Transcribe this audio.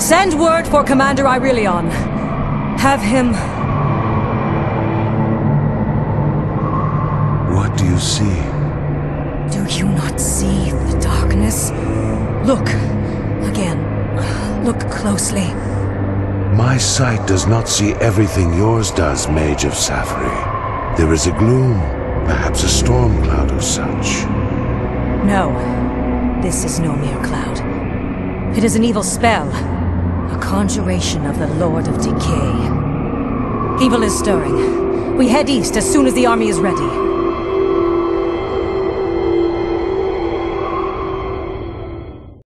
Send word for Commander Aurelion. Have him... What do you see? Do you not see the darkness? Look. Again. Look closely. My sight does not see everything yours does, Mage of Saphery. There is a gloom, perhaps a storm cloud or such. No. This is no mere cloud. It is an evil spell. Conjuration of the Lord of Decay. Evil is stirring. We head east as soon as the army is ready.